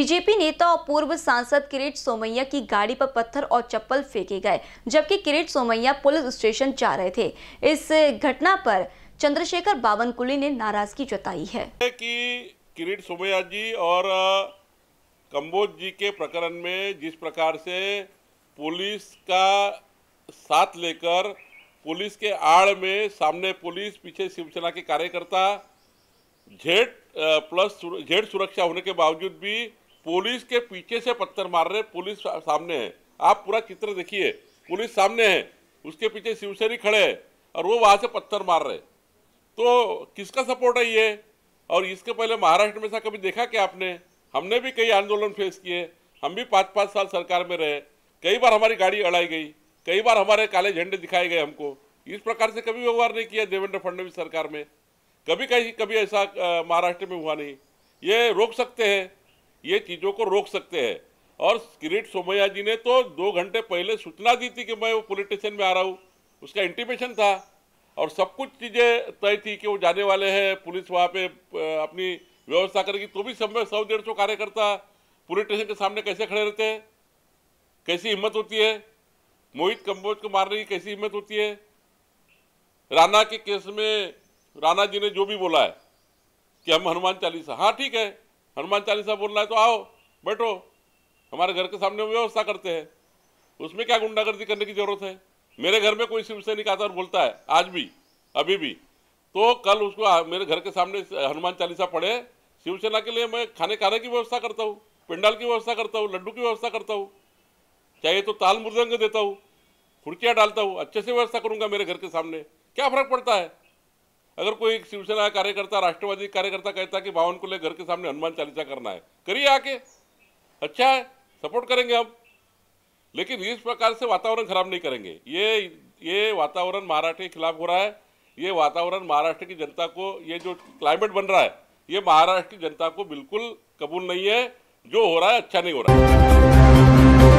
BJP नेता और पूर्व सांसद किरीट सोमैया की गाड़ी पर पत्थर और चप्पल फेंके गए, जबकि किरीट सोमैया पुलिस स्टेशन जा रहे थे। इस घटना पर चंद्रशेखर बावनकुली ने नाराज़गी जताई है। कि किरीट सोमैया जी और कंबोज जी के प्रकरण में जिस प्रकार से पुलिस का साथ लेकर पुलिस के आड़ में सामने पुलिस, पीछे शिवसेना के कार्यकर्ता जेड प्लस जेड सुरक्षा होने के बावजूद भी पुलिस के पीछे से पत्थर मार रहे पुलिस सामने है। आप पूरा चित्र देखिए। पुलिस सामने है, उसके पीछे शिवसैनिक खड़े है और वो वहाँ से पत्थर मार रहे तो किसका सपोर्ट है ये? और इसके पहले महाराष्ट्र में ऐसा कभी देखा क्या आपने? हमने भी कई आंदोलन फेस किए, हम भी पाँच पाँच साल सरकार में रहे। कई बार हमारी गाड़ी अड़ाई गई, कई बार हमारे काले झंडे दिखाए गए हमको। इस प्रकार से कभी व्यवहार नहीं किया देवेंद्र फडणवीस सरकार में। कभी कहीं, कभी ऐसा महाराष्ट्र में हुआ नहीं। ये रोक सकते हैं ये चीज़ों को रोक सकते हैं। और किरीट सोमैया जी ने तो दो घंटे पहले सूचना दी थी कि मैं वो पुलिस स्टेशन में आ रहा हूँ। उसका इंटीमेशन था। और सब कुछ चीज़ें तय थी कि वो जाने वाले हैं। पुलिस वहाँ पे अपनी व्यवस्था करेगी। तो भी सब सौ डेढ़ सौ कार्यकर्ता पुलिस स्टेशन के सामने कैसे खड़े रहते हैं? कैसी हिम्मत होती है? मोहित कंबोज को मारने की कैसी हिम्मत होती है? राणा के केस में राणा जी ने जो भी बोला है कि हम हनुमान चालीसा। हाँ ठीक है। हनुमान चालीसा बोलना है तो आओ, बैठो। हमारे घर के सामने व्यवस्था करते हैं। उसमें क्या गुंडागर्दी करने की ज़रूरत है? मेरे घर में कोई शिवसैनिक आता और बोलता है, आज भी, अभी भी। तो कल उसको मेरे घर के सामने हनुमान चालीसा पढ़े। शिवसेना के लिए मैं खाने खाने की व्यवस्था करता हूँ, पिंडाल की व्यवस्था करता हूँ, लड्डू की व्यवस्था करता हूँ। चाहिए तो ताल मृदंग देता हूँ खुर्चियाँ डालता हूँ। अच्छे से व्यवस्था करूँगा मेरे घर के सामने। क्या फ़र्क पड़ता है? अगर कोई शिवसेना कार्यकर्ता, राष्ट्रवादी कार्यकर्ता कहता है कि बावन को ले घर के सामने हनुमान चालीसा करना है, करिए आके। अच्छा है सपोर्ट करेंगे हम। लेकिन इस प्रकार से वातावरण खराब नहीं करेंगे। ये ये वातावरण महाराष्ट्र के खिलाफ हो रहा है। ये वातावरण महाराष्ट्र की जनता को, ये जो क्लाइमेट बन रहा है, ये महाराष्ट्र की जनता को बिल्कुल कबूल नहीं है। जो हो रहा है अच्छा नहीं हो रहा है।